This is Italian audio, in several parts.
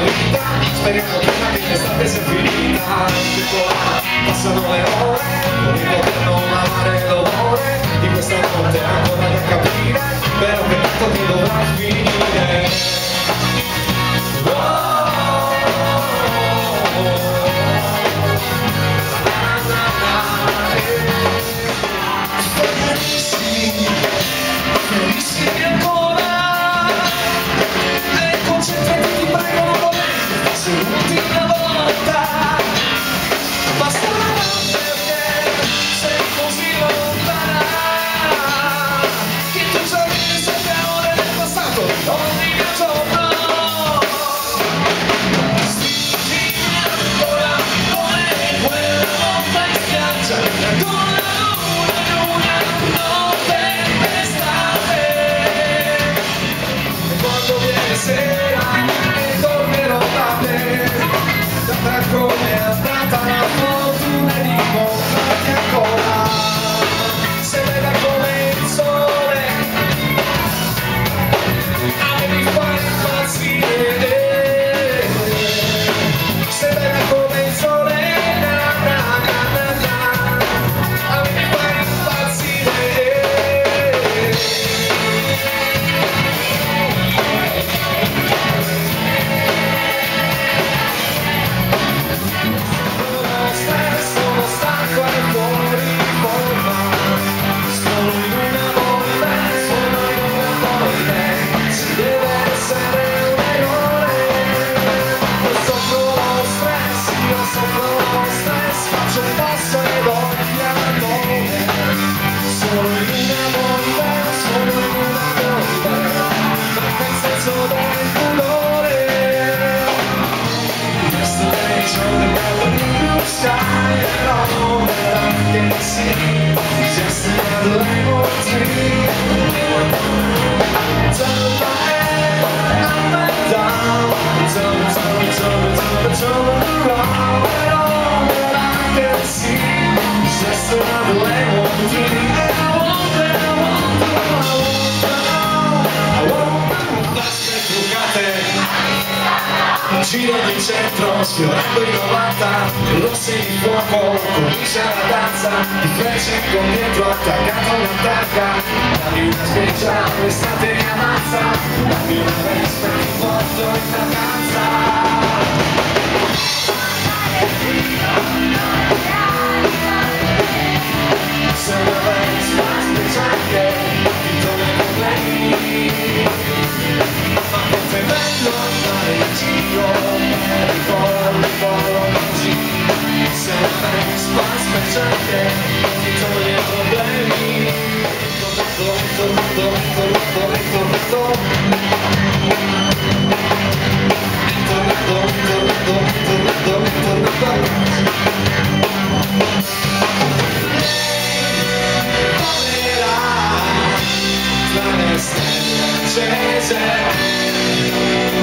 vita Speriamo prima che l'estate sia finita Ancora passano le ore Vorrei poter non amare l'odore Di questa notte ancora da capire. Però che tanto ti dovrà vocês faço passo giro di centro sfiorando i 90 rossi di fuoco comincia la danza di frecce con dentro attaccato una tacca dammi una speciale estate che ammazza dammi una vespa di porto in vacanza.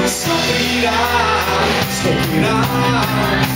Stop it out, stop it out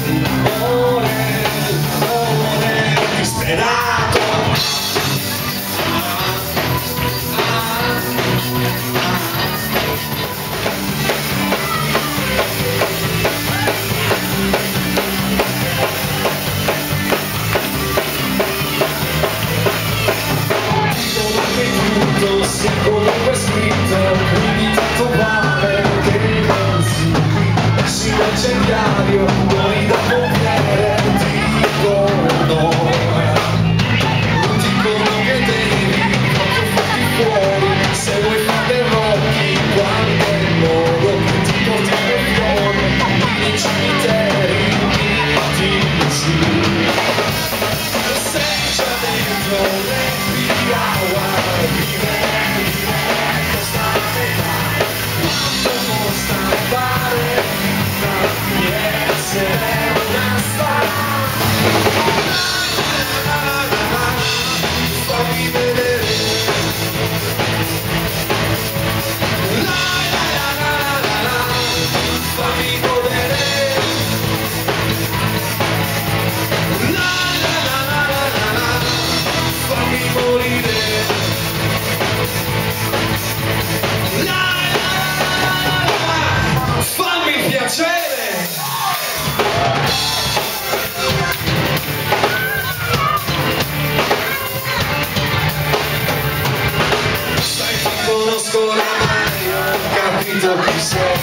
capito chi sei,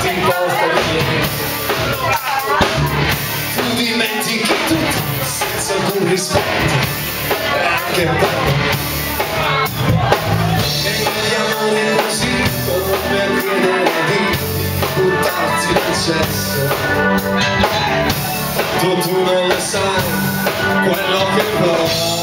ti importa niente. Tu dimentichi tutto senza alcun rispetto, anche bello. Quello che vuoi.